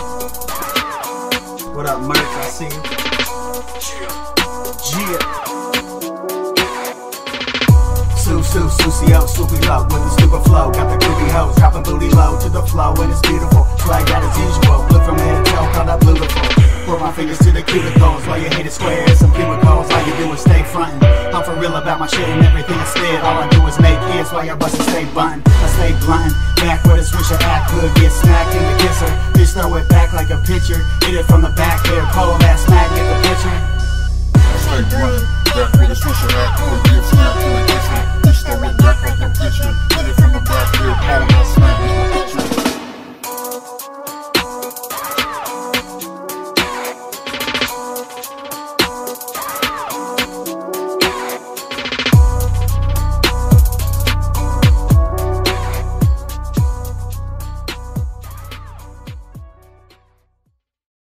What up, Merch? I see you. Yeah. Sue, Sue, Susie out, swoopy low with the stupid flow. Got the groovy hoes, dropping booty low to the flow, and it's beautiful. Swag out as usual, look from head to toe, call that beautiful. Pour my fingers to the cuticles while you hate it squares. Some chemicals, all you do is stay frontin'. I'm for real about my shit and everything instead. All I do is make hits while your bustin' stay buntin'. I stay bluntin', back where the swisher act could get smacked in mixer. Bitch, throw it back like a pitcher. Hit it from the back here, Cold ass smack, get the picture. That's like one, back with a switch of that, or give smack to the kitchen. Bitch, throw it back like a pitcher. Hit it from the back here, pull